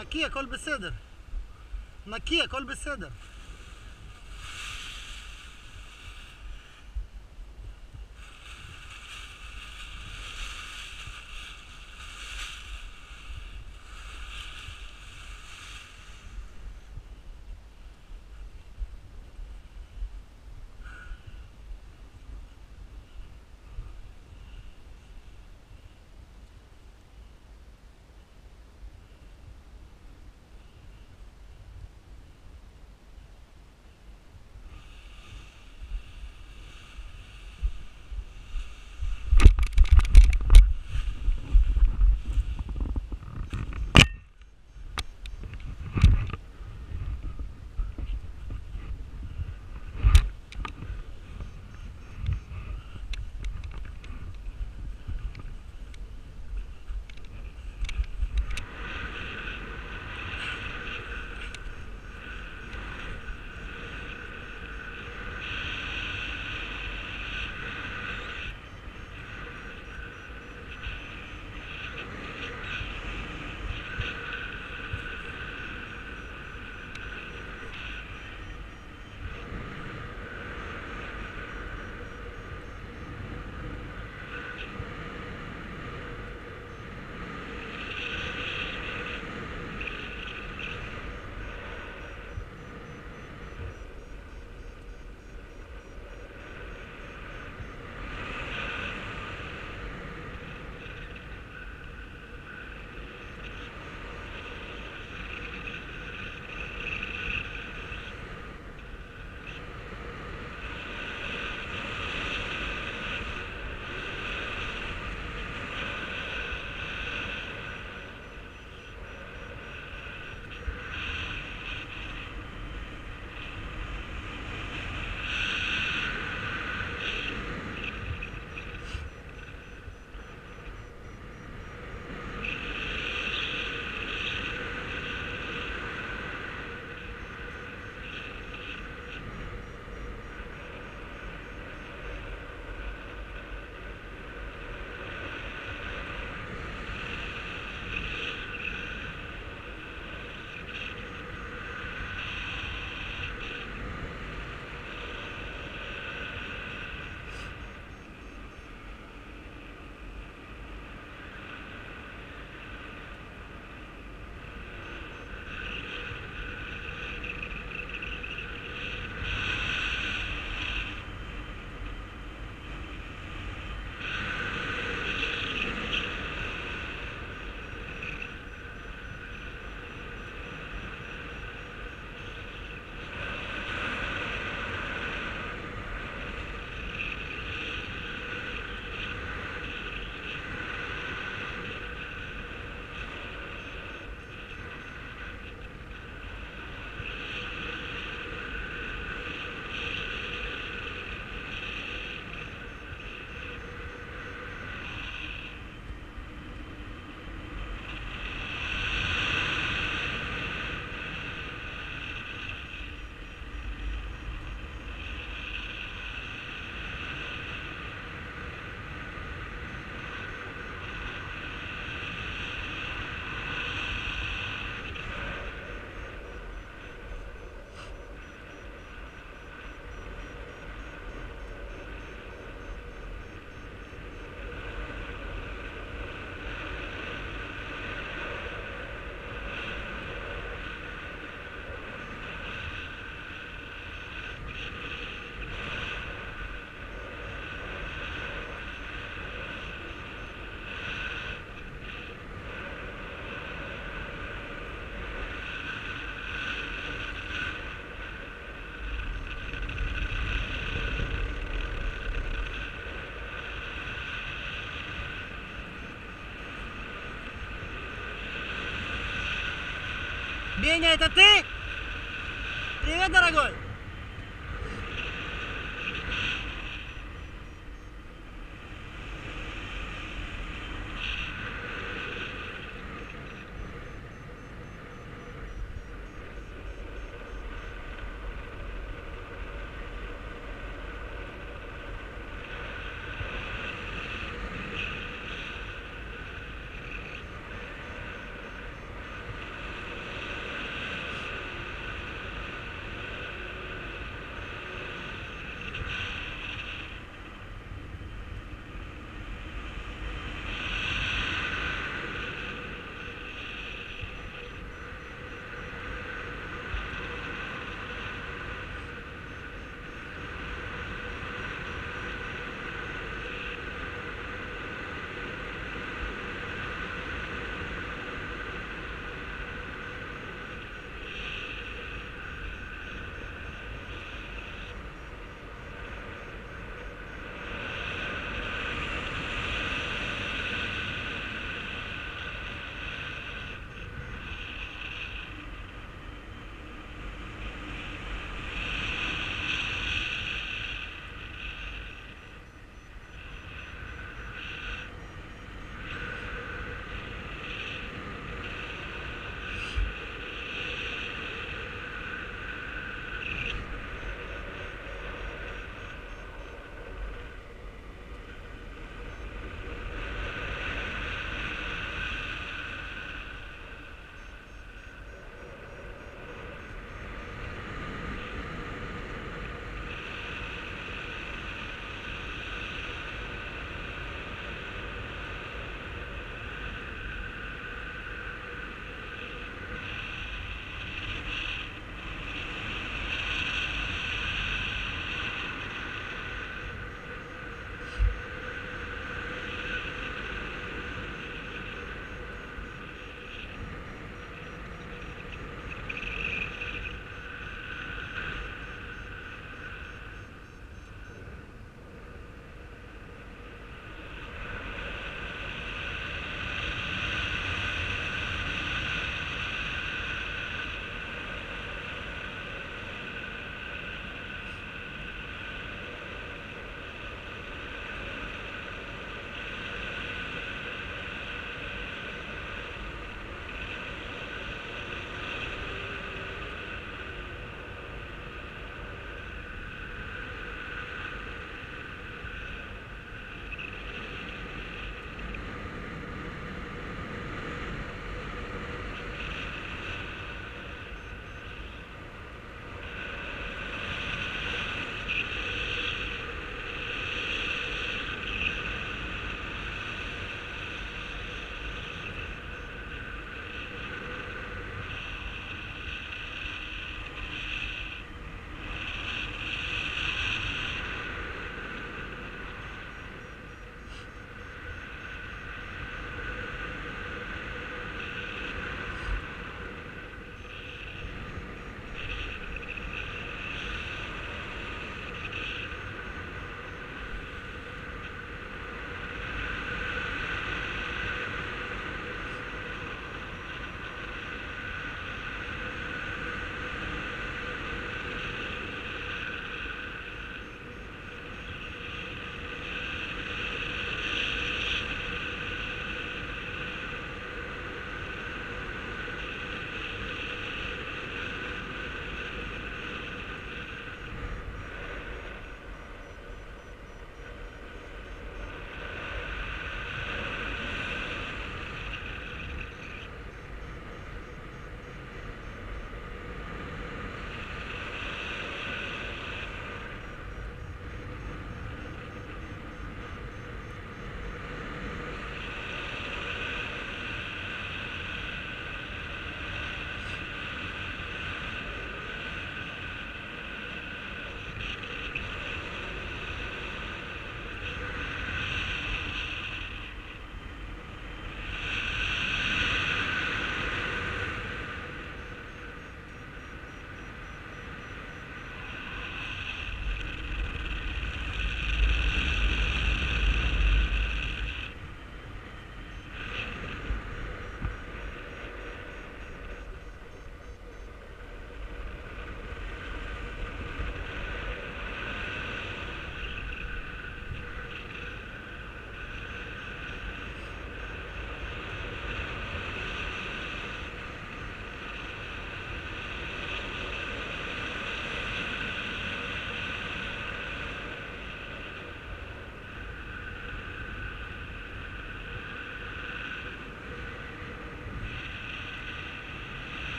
נקי, הכל בסדר. נקי, הכל בסדר. Беня, это ты? Привет, дорогой!